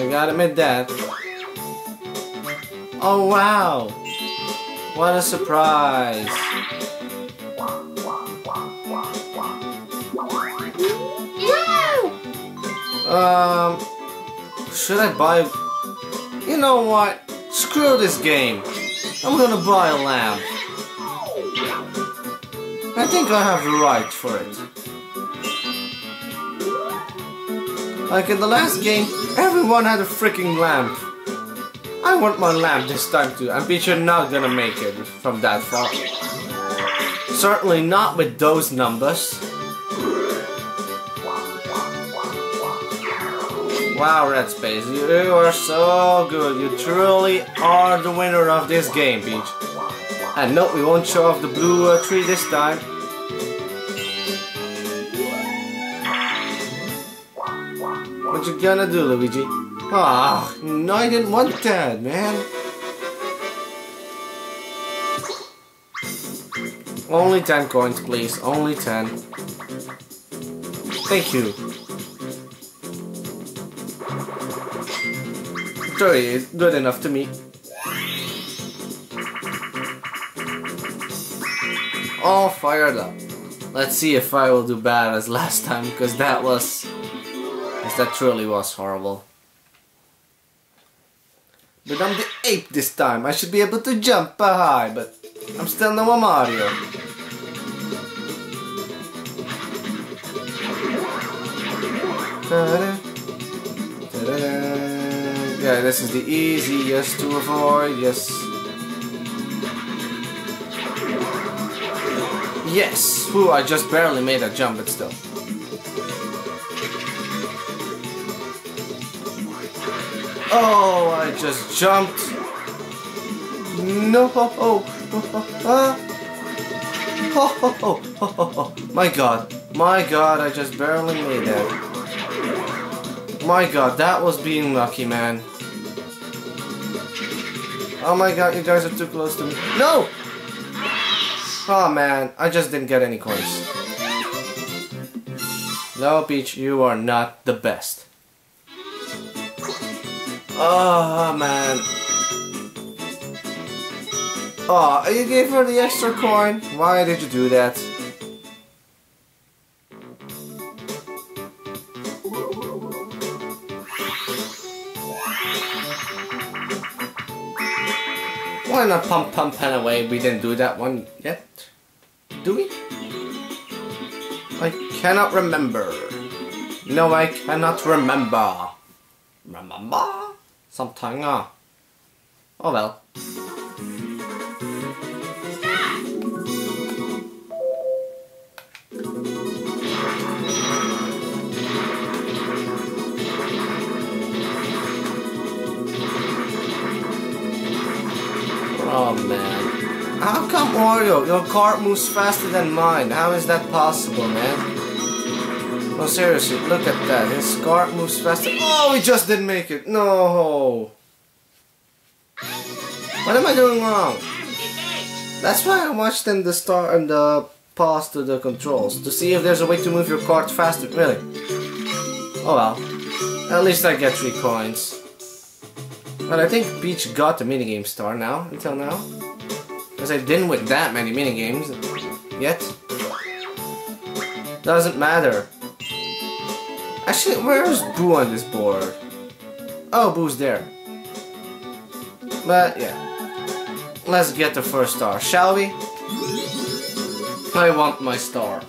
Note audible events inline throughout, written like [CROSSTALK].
I gotta admit that. Oh wow! What a surprise! Um, should I buy? You know what? Screw this game. I'm gonna buy a lamp. I think I have the right for it. Like in the last game, everyone had a freaking lamp. I want my lamp this time too. I'm sure not gonna make it from that far. Certainly not with those numbers. Wow, Red Space, you are so good. You truly are the winner of this game, Peach. And no, we won't show off the blue uh, tree this time. What you gonna do, Luigi? Ah, no, I didn't want that, man. Only 10 coins, please. Only 10. Thank you. 30 is good enough to me. All fired up. Let's see if I will do bad as last time, because that was... Because that truly was horrible. But I'm the ape this time. I should be able to jump uh, high, but I'm still no Mario. Yeah, this is the easiest to avoid, yes. Yes! Whew, I just barely made a jump, but still. Oh, I just jumped. No! Oh, My god. My god, I just barely made it. My god, that was being lucky, man. Oh my god, you guys are too close to me. No! Oh man, I just didn't get any coins. No, Peach, you are not the best. Oh man. Oh, you gave her the extra coin? Why did you do that? Why not pump pump and away? We didn't do that one yet. Do we? I cannot remember. No, I cannot remember. Remember? Something, ah. Oh well. Oh man. How come Wario, your cart moves faster than mine? How is that possible, man? No, seriously, look at that. His cart moves faster. Oh, he just didn't make it. No. What am I doing wrong? That's why I watched in the start and the pause to the controls to see if there's a way to move your cart faster. Really? Oh well. At least I get three coins. But I think Peach got the minigame star now, until now. Because I didn't win that many minigames yet. Doesn't matter. Actually, where's Boo on this board? Oh, Boo's there. But yeah. Let's get the first star, shall we? I want my star.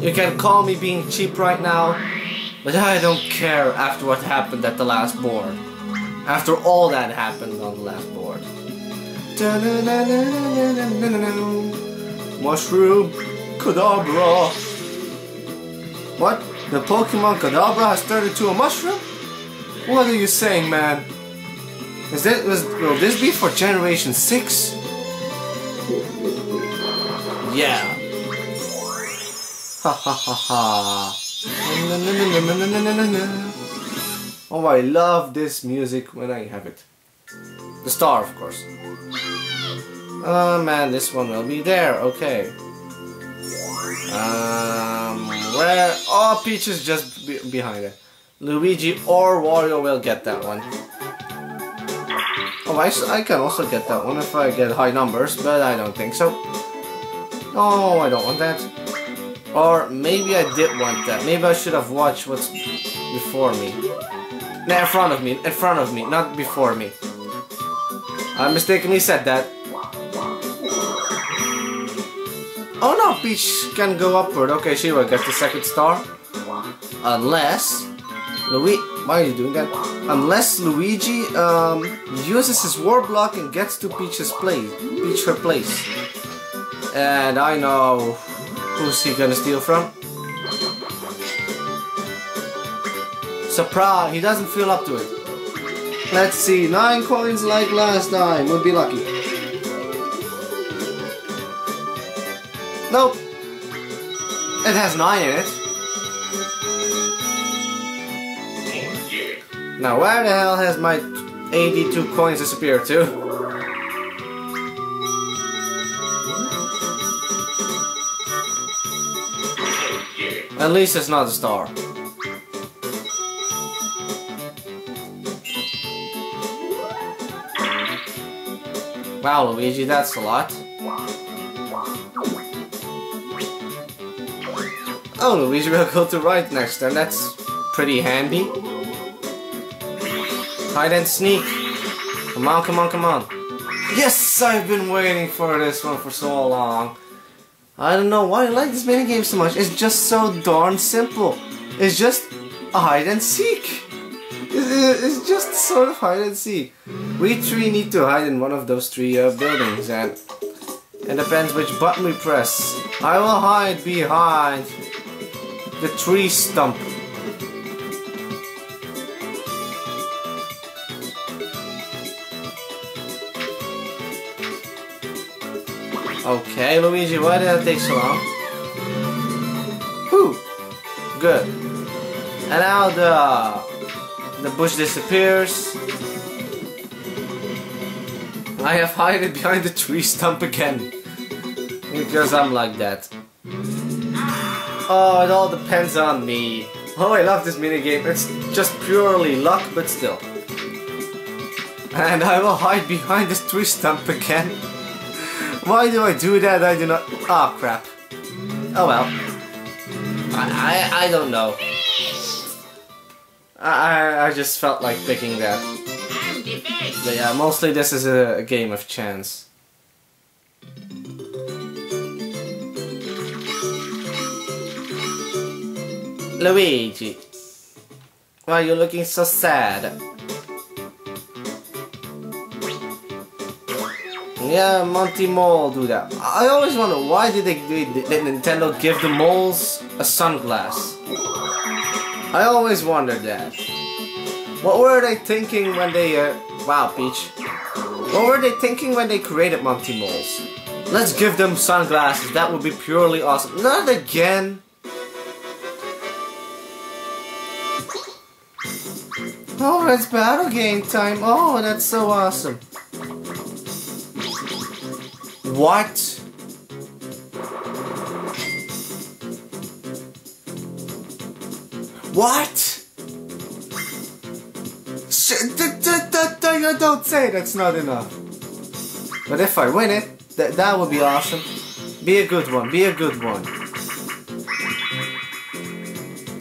You can call me being cheap right now, but I don't care after what happened at the last board. After all that happened on the last board. Mushroom Kadabra. What? The Pokemon Kadabra has turned into a mushroom? What are you saying, man? Is that was will this be for generation 6? Yeah. Ha ha ha ha. Oh, I love this music when I have it. The star, of course. Oh man, this one will be there. Okay. Um, where? Oh, Peach is just be behind it. Luigi or Wario will get that one. Oh, I, I can also get that one if I get high numbers, but I don't think so. No, I don't want that. Or maybe I did want that. Maybe I should have watched what's before me. No, in front of me. In front of me, not before me. I mistakenly said that. Oh no, Peach can go upward. Okay, she will get the second star. Unless... Luigi... Why are you doing that? Unless Luigi um, uses his warp block and gets to Peach's place. Peach her place. And I know who's he gonna steal from. Surprise! He doesn't feel up to it. Let's see, 9 coins like last time, would be lucky. Nope. It has 9 in it. Now where the hell has my 82 coins disappeared to? At least it's not a star. Wow, Luigi, that's a lot. Oh, Luigi will go to right next time. That's pretty handy. Hide and sneak. Come on, come on, come on. Yes, I've been waiting for this one for so long. I don't know why I like this minigame so much. It's just so darn simple. It's just a hide and seek. It's just sort of hide and seek. We three need to hide in one of those three uh, buildings and it depends which button we press. I will hide behind the tree stump. Okay, Luigi, why did that take so long? Whew! Good. And now the the bush disappears. I have hidden behind the tree stump again. Because I'm like that. Oh, it all depends on me. Oh, I love this minigame. It's just purely luck, but still. And I will hide behind this tree stump again. [LAUGHS] Why do I do that? I do not... Oh, crap. Oh, well. I, I, I don't know. I, I just felt like picking that. But yeah, mostly this is a, a game of chance. Luigi, why are you looking so sad? Yeah, Monty Mole do that. I always wonder why did they did, Nintendo give the moles a sunglass? I always wondered that. What were they thinking when they uh, wow Peach? What were they thinking when they created Monty Moles? Let's give them sunglasses. That would be purely awesome. Not again. Oh, it's battle game time. Oh, that's so awesome. What? What? Don't say that's not enough. But if I win it, that that would be awesome. Be a good one. Be a good one.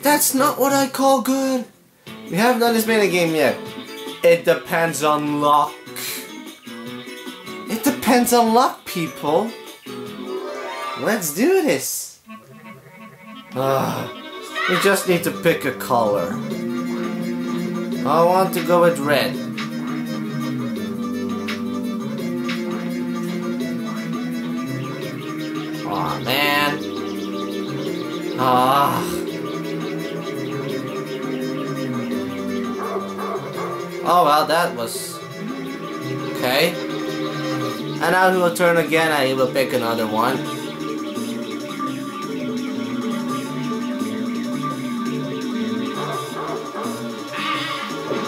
That's not what I call good. We haven't done this mini game yet. It depends on luck. It depends on luck, people. Let's do this. Ah, we just need to pick a color. I want to go with red. Aw, oh, man. Ah. Well, that was... Okay. And now he will turn again and he will pick another one.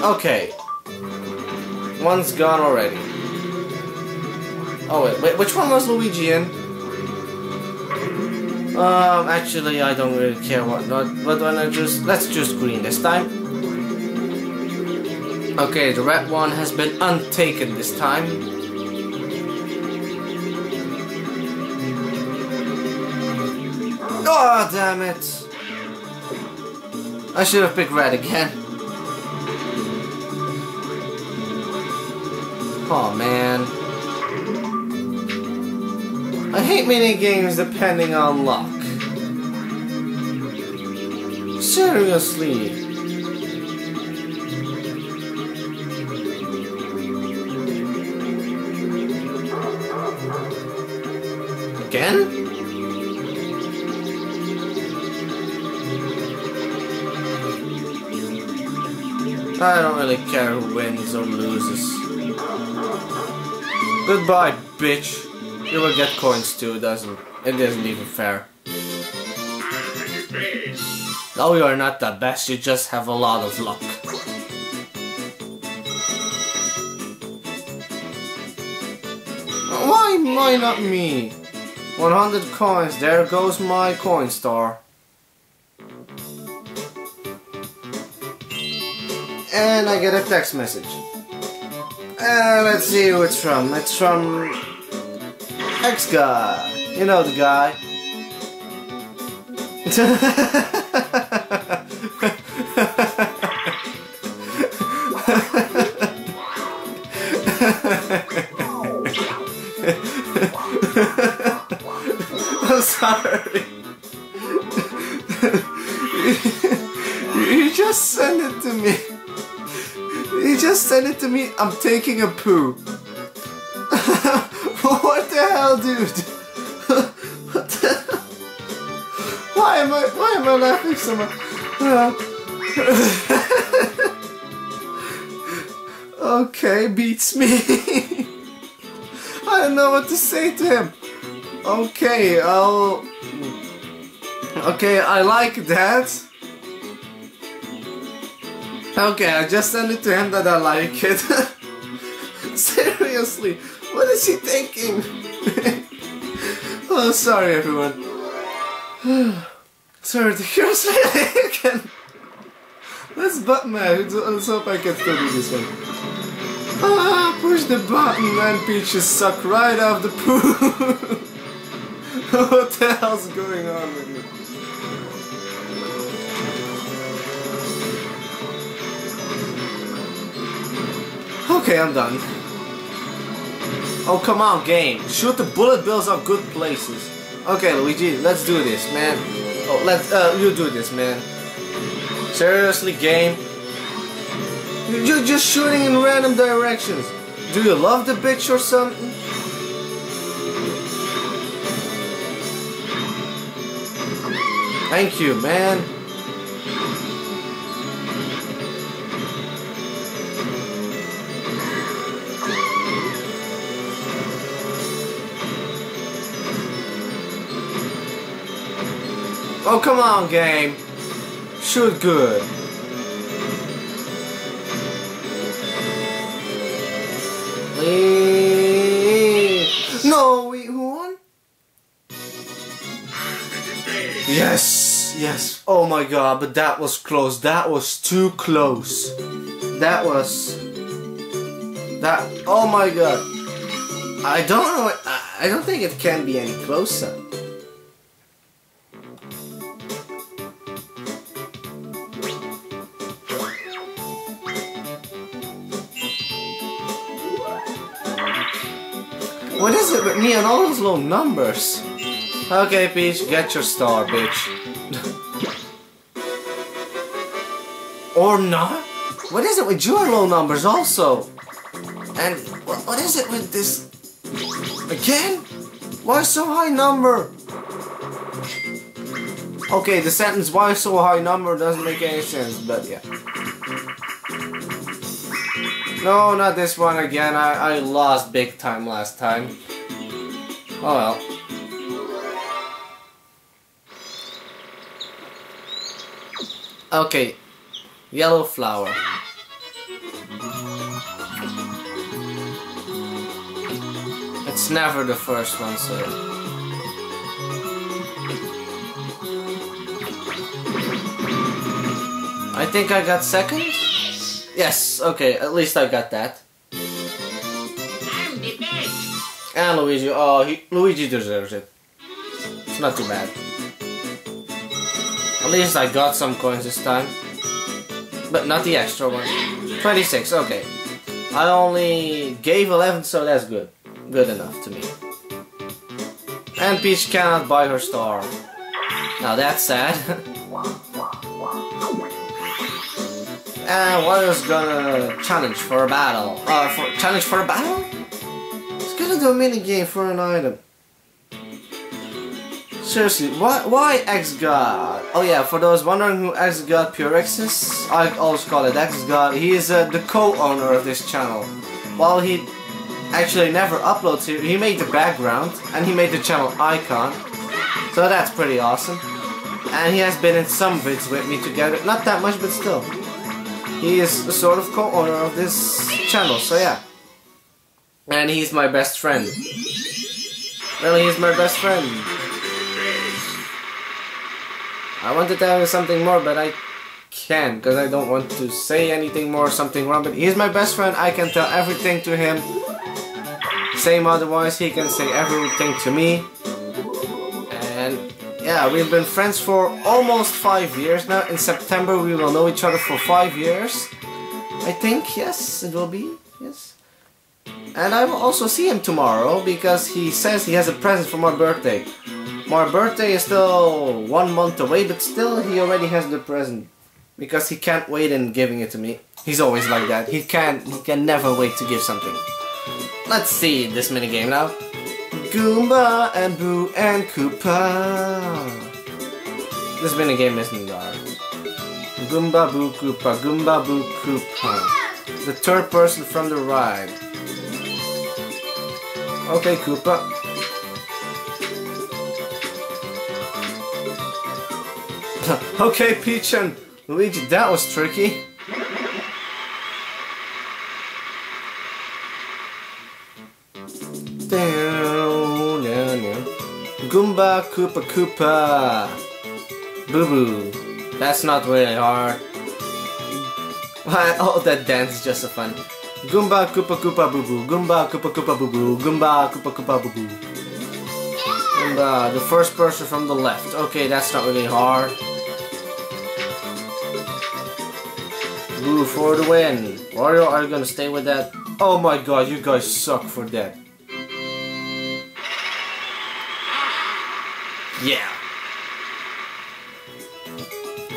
Okay. One's gone already. Oh wait, wait, which one was Luigi in? Um, actually I don't really care what, not, but when I just, let's choose green this time. Okay, the red one has been untaken this time. Oh, damn it. I should have picked red again. Oh, man. I hate mini games depending on luck. Seriously. Again? I don't really care who wins or loses. Goodbye, bitch. You will get coins too, doesn't it? Isn't even fair. No, you are not the best, you just have a lot of luck. Why, why not me? 100 coins, there goes my coin star. And I get a text message. Uh, let's see who it's from. It's from X guy. You know the guy. [LAUGHS] Sent it to me. I'm taking a poo. [LAUGHS] what the hell, dude? what [LAUGHS] the? Why am I? Why am I laughing so much? [LAUGHS] okay, beats me. I don't know what to say to him. Okay, I'll... Okay, I like that. Okay, I just sent it to him that I like it. [LAUGHS] Seriously, what is he thinking? [LAUGHS] oh, sorry everyone. [SIGHS] sorry to hear [LAUGHS] again. Let's button mash. Let's hope I can still do this one. Ah, push the button and peaches suck right off the poo. what the hell's going on with me? Okay, I'm done. Oh, come on, game. Shoot the bullet bills on good places. Okay, Luigi, let's do this, man. Oh, let's, uh, you do this, man. Seriously, game? You're just shooting in random directions. Do you love the bitch or something? Thank you, man. Oh, come on, game. Shoot good. No, wait, who won? Yes, yes. Oh my god, but that was close. That was too close. That was... That... Oh my god. I don't know... I don't think it can be any closer. Is it with me and all those low numbers? Okay, Peach, get your star, bitch. [LAUGHS] or not? What is it with your low numbers also? And what, what is it with this? Again? Why so high number? Okay, the sentence why so high number doesn't make any sense, but yeah. No, not this one again. I, I lost big time last time. Oh well. Okay. Yellow flower. It's never the first one, so... I think I got second? Yes, okay, at least I got that. And Luigi, oh, he, Luigi deserves it. It's not too bad. At least I got some coins this time. But not the extra one. 26, okay. I only gave 11, so that's good. Good enough to me. And Peach cannot buy her star. Now that's sad. [LAUGHS] and what is gonna challenge for a battle? Uh, for challenge for a battle? Do a mini game for an item. Seriously, why why X God? Oh yeah, for those wondering who X God Purex is, I always call it X God. He is uh, the co-owner of this channel. While he actually never uploads it, he made the background and he made the channel icon. So that's pretty awesome. And he has been in some vids with me together. Not that much, but still. He is a sort of co-owner of this channel, so yeah. And he's my best friend. Really, he's my best friend. I wanted to have something more, but I can't, because I don't want to say anything more, something wrong, but he's my best friend, I can tell everything to him. Same otherwise, he can say everything to me. And yeah, we've been friends for almost five years now. In September we will know each other for five years. I think, yes, it will be, yes. And I will also see him tomorrow because he says he has a present for my birthday. My birthday is still one month away, but still he already has the present. Because he can't wait in giving it to me. He's always like that. He can't, he can never wait to give something. Let's see this minigame now. Goomba and Boo and Koopa. This minigame isn't hard. Goomba Boo Koopa, Goomba Boo Koopa. The third person from the right. Okay, Koopa. [LAUGHS] okay, Peach and Luigi, that was tricky. Down, down, down. Goomba Koopa Koopa. Boo Boo. That's not really hard. But oh, that dance is just so fun. Goomba Koopa Koopa Boo Boo. Goomba Koopa Koopa Boo Boo. Goomba Koopa Koopa Boo Boo. Goomba, the first person from the left. Okay, that's not really hard. Boo for the win. Wario, are you gonna stay with that? Oh my god, you guys suck for that. Yeah. [LAUGHS]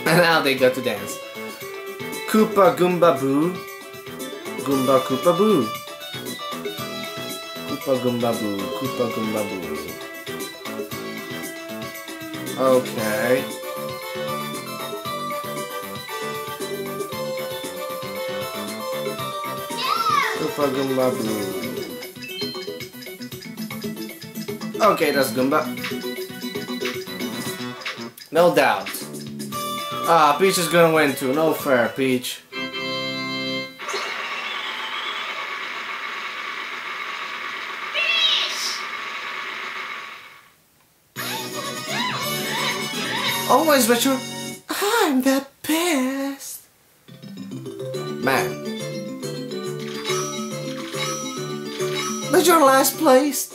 And now they got to dance. Koopa Goomba Boo. Goomba Koopa Boo. Koopa Goomba Boo. Koopa Goomba Boo. Okay. Koopa Goomba Boo. Okay, that's Goomba. No doubt. Ah, Peach is gonna win too. No fair, Peach. Always with your I'm the best. Man. But you're last place.